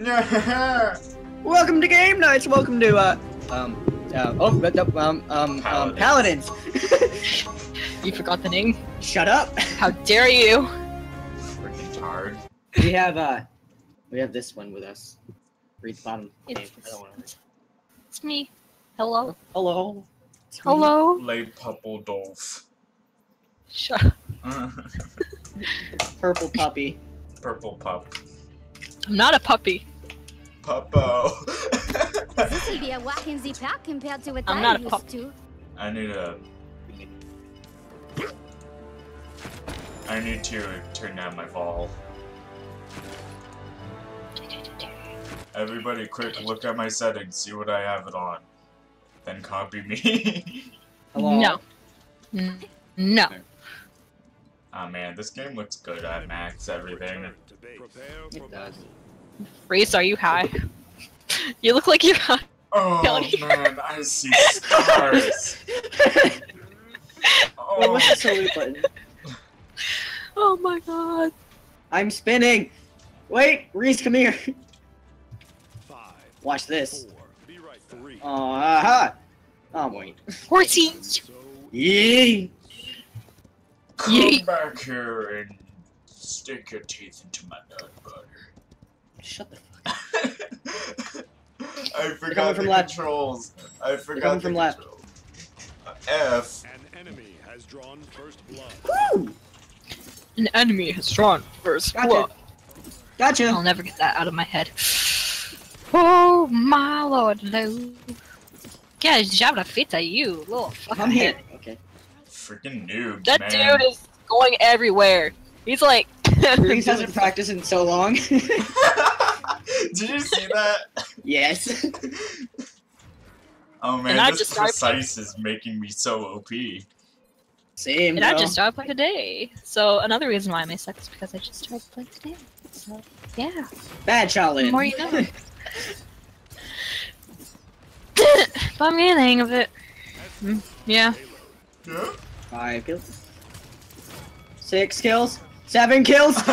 Yeah. Welcome to GameKnights. Welcome to uh um uh, oh but, um um um Paladins. paladins. You forgot the name? Shut up. How dare you? Freaking tard. we have uh we have this one with us. Read the bottom. It's- name. I don't read. It's me. Hello. Hello. It's me. Hello. Lay Puppledolf. Shut up. Purple puppy. Purple pup. I'm not a puppy. Puppo. Be a walk in the compared to what I'm I not used pup. to. I need a. I need to turn down my vol. Everybody, quick, look at my settings, see what I have it on. Then copy me. Hello. No. No. oh man, this game looks good I max everything. It does. Reese, are you high? You look like you're high. Oh Kelly. man, I see stars. Wait, Oh, what's the salute button? Oh my god. I'm spinning. Wait, Reese, come here. Five, Watch this. four, be right, three. Oh, aha. Oh wait. Horsey. So Yee. come Yeet. back here and stick your teeth into my nut butter. Shut the. Fuck! up. I forgot from the left. controls. I forgot coming the from left. controls. Uh, F. an enemy has drawn first blood. Woo! An enemy has drawn first Gotcha. blood. Gotcha. I'll never get that out of my head. Oh my lord, no. Yeah, Jabba fit at you, little fucking I'm here. head. Okay. Freaking noob, That man. dude is going everywhere. He's like. Reese hasn't practiced in so long. Did you see that? yes. Oh man, And this just precise is making me so OP. Same. And I bro. just started playing today. So another reason why I may suck is because I just started playing today. So yeah. Bad challenge. The more you know. but I'm getting the hang of it. Mm, yeah. Yeah? Five kills. Six kills. Seven kills.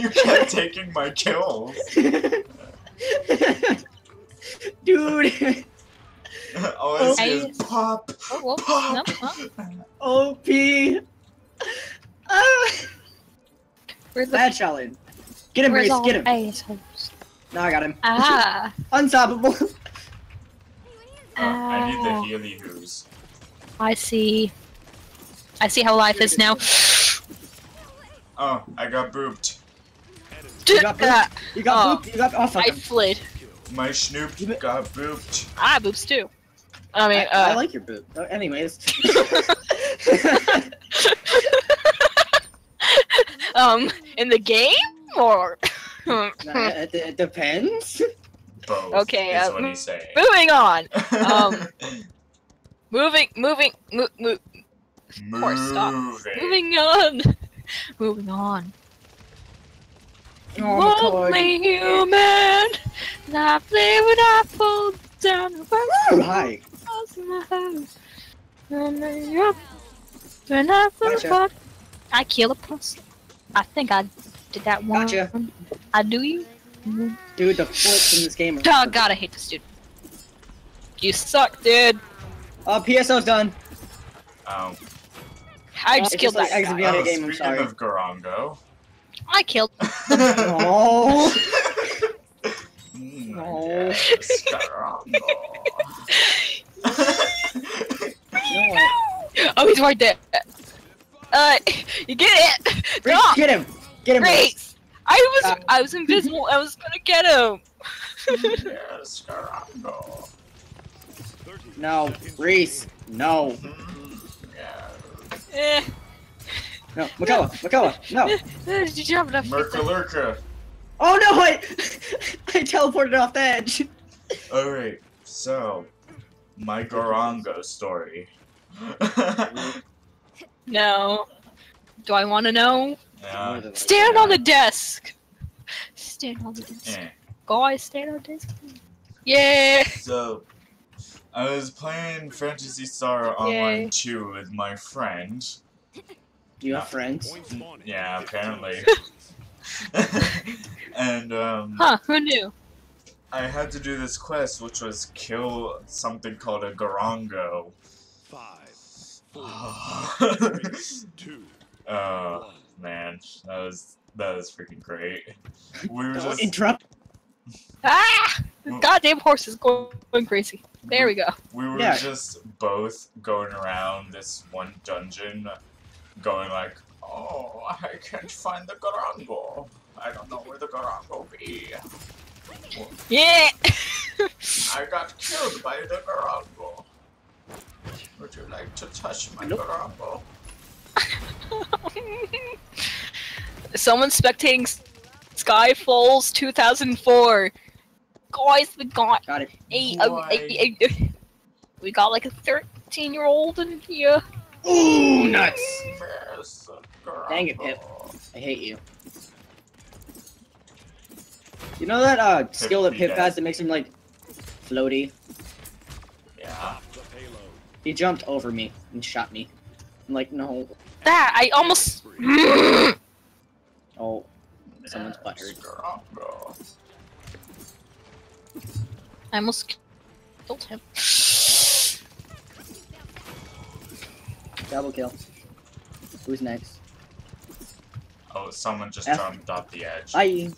I you kept taking my kills. Dude. All I see I- pop, Oh, well, pop. no, huh? OP. Ah. Where's the Bad challenge. Get him, where's Reese. Get him. the assholes? No, I got him. Ah. Unstoppable. Uh, I need the Healy Who's. I see. I see how life is now. Oh, I got booped. You got booped. You got Oh. booped. You got. Oh. I him. slid. My Schnoop got booped. I have boobs too. I mean, I, I uh, like your boop. Oh, anyways. um, in the game or Nah, it, it depends. Both. Okay, is uh, what he's saying. moving on. Um, moving, moving, mo- mo- course, stop. Moving. moving on, moving on. Oh, Lonely human, not play when I fall down the God. Hi. house in my house. And then you're- when I fall Gotcha. apart, I kill a person. I think I did that one. Gotcha. I do you? Dude, the flips in this game are. Oh god, I hate this dude. You suck, dude. Oh, PSO's done. Um, I Uh, just it's killed just like that exit guy. beyond oh, a game, I'm speaking sorry. of Garango. I killed. Oh. Mm, Oh. yes, Garango. You know what? He's right there. Uh, you get it? Reese, Stop. get him. Get him. Reese. I was Uh, I was invisible. I was gonna get him. yes, Garango. 30 No, Reese. No. Yeah. Eh. No. Makoa. Makoa. No. Did you jump enough? Merkalurka. Oh no! I I teleported off the edge. Alright, so my Garango story. No. Do I want to know? yeah, Stand on the desk. Stand on the desk. eh. Guys, stand on the desk. Yeah. So I was playing Phantasy Star Online 2 with my friend. Do you have friends? Yeah, apparently. and um, Huh, who knew? I had to do this quest, which was kill something called a Garango. Five, oh two, Uh, man, that was that was freaking great. We were just interrupt. Ah! The goddamn horse is going, going crazy. There we go. we were Yeah. just both going around this one dungeon, going like, "Oh, I can't find the Garango. I don't know where the Garango be. Yeah! I got killed by the Garango. Would you like to touch my Nope. Garango?" Someone's spectating S- Skyfalls 2004. Guys, we got Got it. a, a, a, a- we got like a 13 year old in here. Ooh, nuts. Where's Dang it, Pip. I hate you. You know that uh skill that be Pip dead. has that makes him like floaty? Yeah. He jumped over me and shot me. I'm like, no. That, I almost. Oh, Someone's butt hurt. I almost killed him. Double kill. Who's next? Oh, someone just F- jumped off the edge. Bye.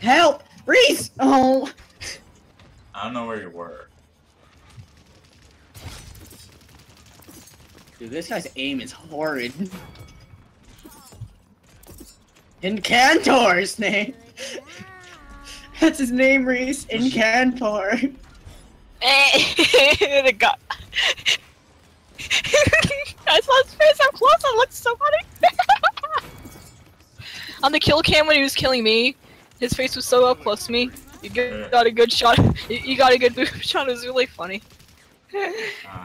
Help! Reese! Oh! I don't know where you were. Dude, this guy's aim is horrid. Incantor's name! That's his name, Reese. Incantor. the guy. I saw his face up close. It looked so funny. On the kill cam when he was killing me, his face was so up close to me. You got, got a good shot. You you got a good boob shot. It was really funny. Ah,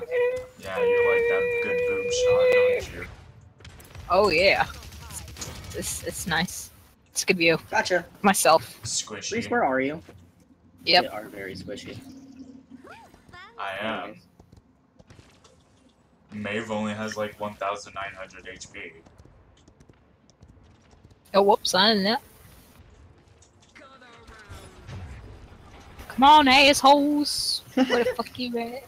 yeah, you like that good boob shot, don't you? Oh yeah, it's it's nice. It's a good view. Gotcha. Myself. Squishy. Reese, where are you? Yep. They are very squishy. I am. Maeve only has like 1,900 HP. Oh whoops, I didn't know. Come on, assholes. Where the fuck you at?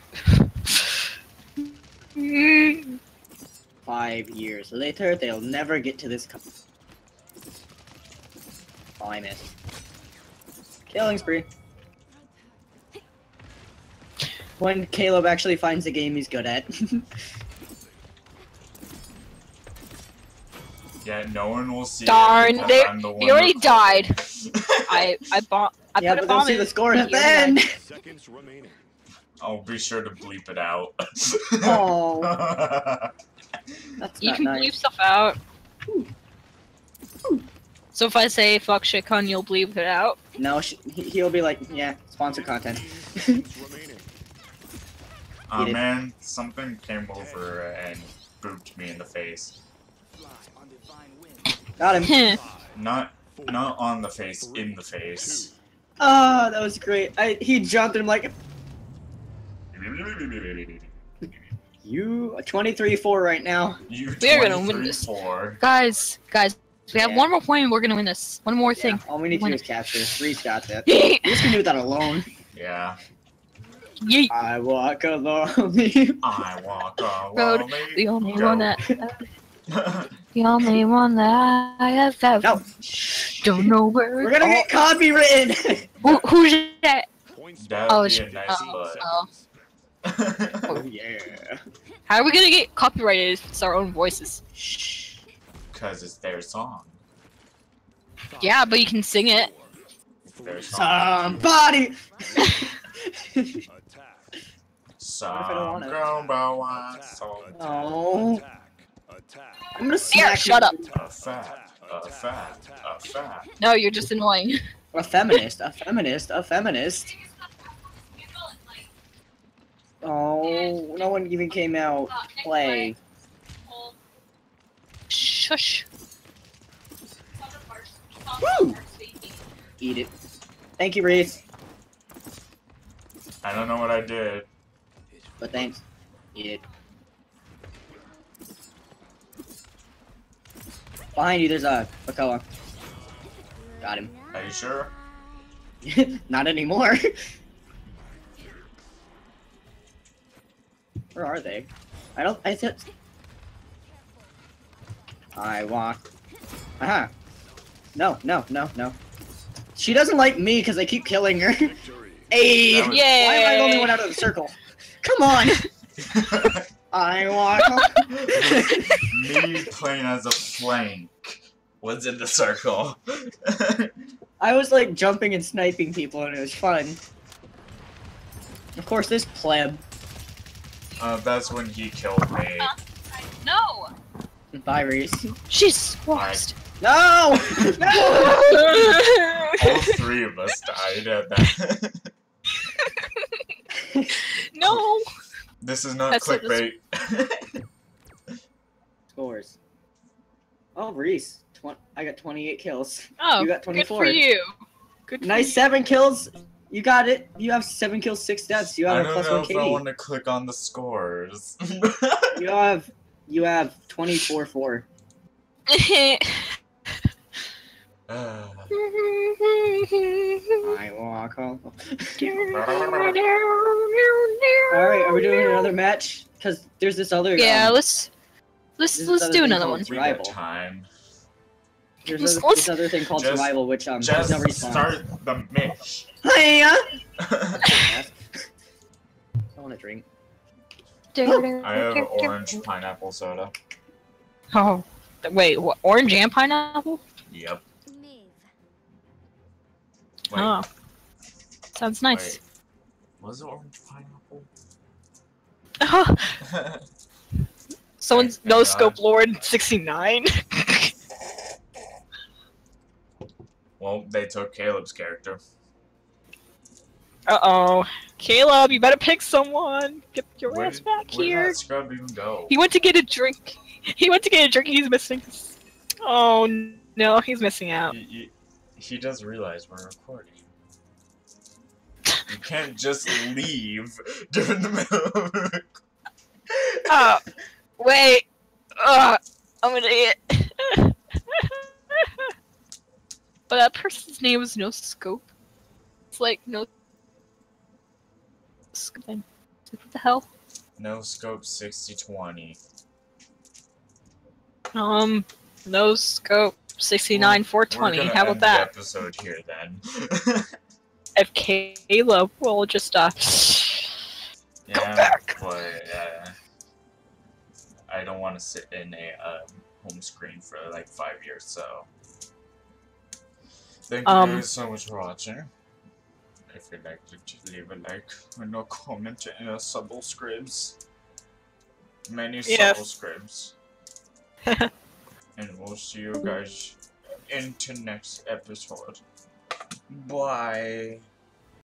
Five years later, they'll never get to this cup. Oh, I missed. Killing spree. When Caleb actually finds a game he's good at. Yeah, no one will see. Darn, because they- I'm the one he already that- died. I I bought. I yeah, put but a they'll bomb see in. the score at the end. Seconds remaining. I'll be sure to bleep it out. Oh, that's You can nice. bleep stuff out. Ooh. So if I say fuck shit con, you'll bleep it out. No, sh- he- he'll be like, yeah, sponsored content. Seconds remaining. Aw Eat it. man, something came over and booped me in the face. Got him. Not not on the face, in the face. Oh, that was great. I he jumped and I'm like, you 23-4 right now. You We are gonna win this. 23-4. guys, guys, we have Yeah. one more and We're gonna win this. One more thing. Yeah, all we need to do is capture. Reese got that. Yeet. Reese can do that alone. Yeah. Yeet. I walk alone. I walk Road, alone. The only Go. one that. The only one that I have ever. no, Don't know where. we're gonna get copywritten. Who, who's that? That'd Oh, be a nice oh, oh. oh yeah. How are we gonna get copyrighted if it's our own voices? Shh. Cause it's their song. Yeah, but you can sing it. Somebody. Attack. Some if I don't want it? grown boy Attack. wants so Oh. Attack. Attack. I'm gonna Here, smack shut up. a fat, a fat, a fat. No, you're just annoying. A feminist. A feminist. A feminist. Oh, no one even came out. to Play. Shush. Woo! Eat it. Thank you, Reese. I don't know what I did. But thanks. Eat it. Behind you, there's a Makoa. Got him. Are you sure? Not anymore. Where are they? I don't. I said. I walk. Aha. No, no, no, no. She doesn't like me because I keep killing her. Victory. Hey! Was- Yay! Why am I the only one out of the circle? Come on! I want Me playing as a flank was in the circle. I was like jumping and sniping people and it was fun. Of course, this pleb. uh, that's when he killed me. No! Bye, Reese. She's squashed. No! No! All three of us died at that. No! this is not That's what this- clickbait. Scores. Oh, Reese. Tw- I got 28 kills. Oh, You got 24. good 24. for you. Good for Nice you. seven kills. You got it. You have seven kills, six deaths. You have a don't plus know one if I want to click on the scores. You have you have 24 4. I walk home. Alright, are we doing another match? Because there's this other. Yeah, um, let's let's let's do thing another called one. we Rival. time. there's let's- other, this other thing called just- survival, which um Just no start the match. Hiya! I want to drink. I have orange pineapple soda. Oh, wait, what? Orange and pineapple? Yep. Wait, Oh, sounds nice. wait. Was it orange pineapple? Oh. Someone's Thank no God. scope lord sixty nine. well, they took Caleb's character. uh oh, Caleb, you better pick someone. Get your Where ass did- back Where did here. that scrub even go? He went to get a drink. He went to get a drink. He's missing. Oh no, he's missing out. He, he, he does realize we're recording. You can't just leave during the middle of the Oh, wait. Ugh, I'm an idiot. but that person's name was No Scope. It's like no. Scope. What the hell? No scope 6020. Um, No Scope sixty nine We're four twenty. How about end that? The episode here then. If Caleb will just uh. yeah, back. but uh, I don't want to sit in a uh, home screen for like five years, so. Thank you Um, guys so much for watching. If you'd like to just leave a like and a comment and a subscribes. Many Yes. subscribes. and we'll see you guys into next episode. Bye.